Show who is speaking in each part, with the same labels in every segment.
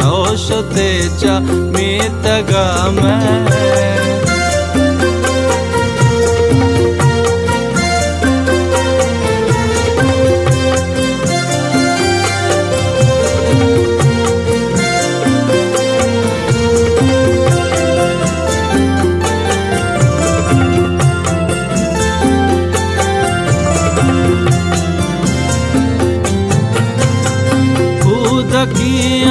Speaker 1: दोषते च मितगमे।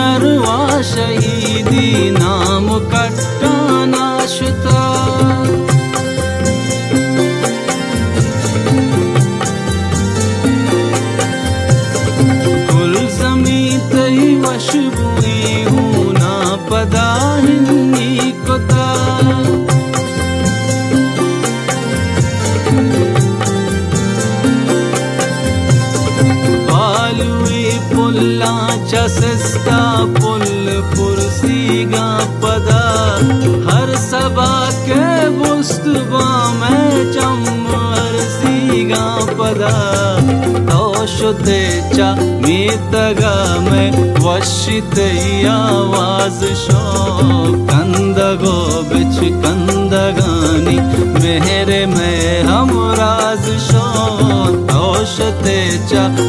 Speaker 1: अरवा शहीदी नाम कट्टाना शुता। कुल ही वशबुई हूँ ना पदा हिन्नी कोता पुल्लाच्या पदा, औषधेच्या मीतगा में वशित आवाज़ शो कंद गो बिच कंदगानी, मेहरे में हम राज शो औषधेच्या मीतगा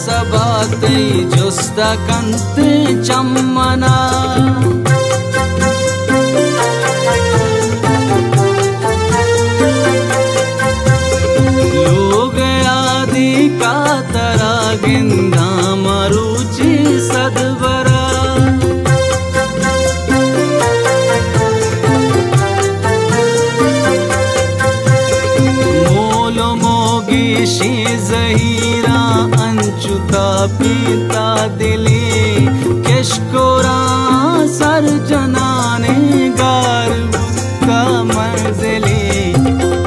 Speaker 1: सभाते जुस्तकन्ते चम्मना दिली। केशकोरा सर जनाने गार का मंजिली।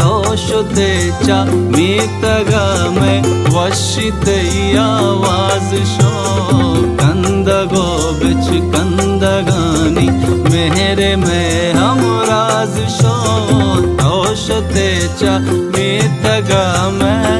Speaker 1: औषधेच्या मीतगा में वशित आवाज कंद बिच कंदगानी मेहरे में शो। औषधेच्या मीतगा में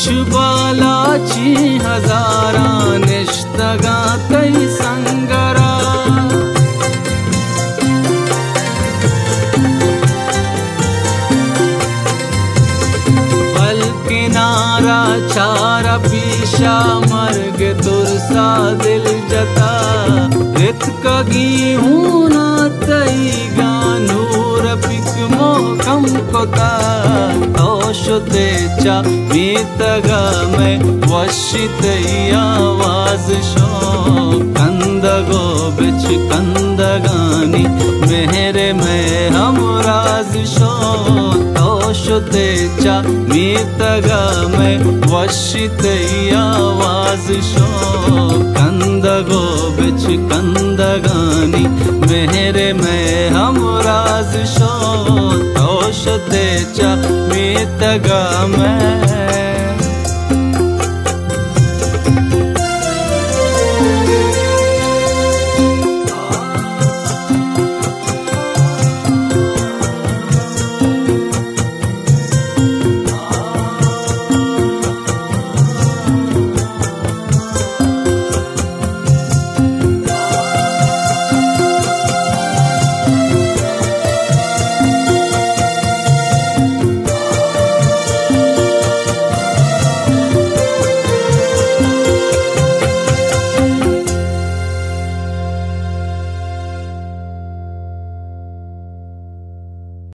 Speaker 1: बच्छबालाची हजारा निष्तगा तई संगरा। किनारा चारा पीशा मर्ग तुरसा दिल जता। रित कगी हूँ औषधेच्या मीतगा में वशित आवाज़ शो कंद कंदगो बिच कंदगानी, मेहरे में हम राज शो तोशते चा मीतगा में वशिते आवाज़ शो कंदगो बिच कंदगानी, मेहरे में हम राज शो तोशते चा मीतगा में।